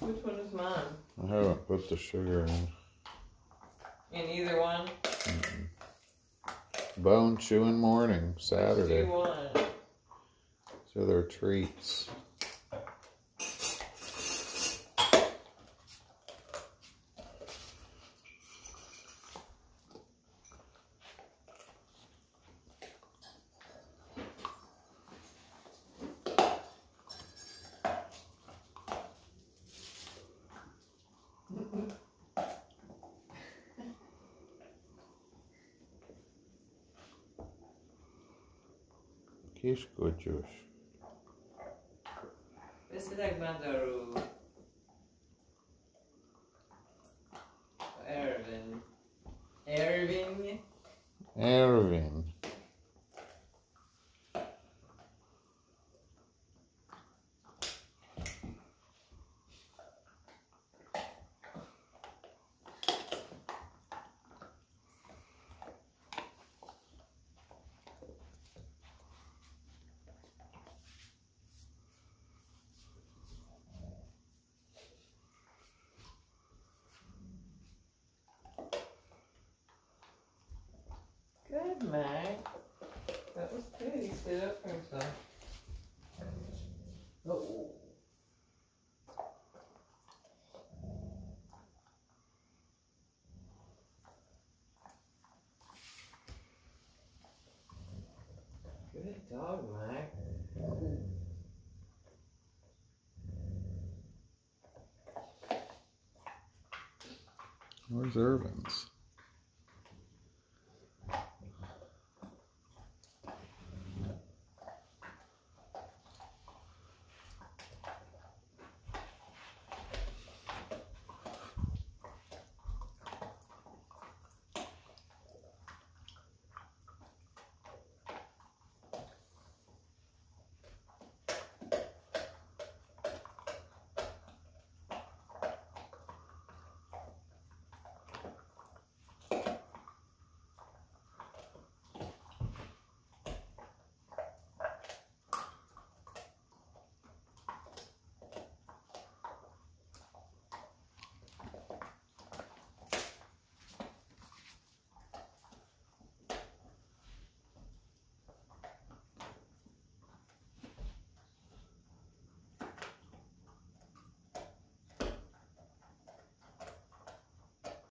Which one is mine? I haven't put the sugar in. In either one? Bone chewing morning, Which do you Saturday. So they're treats. Kis kutyus. Beszélek magyarul. Ervin. Ervin. Ervin. Good, Mac. That was good. He up for himself. Good dog, Mac. Where's Ervin's?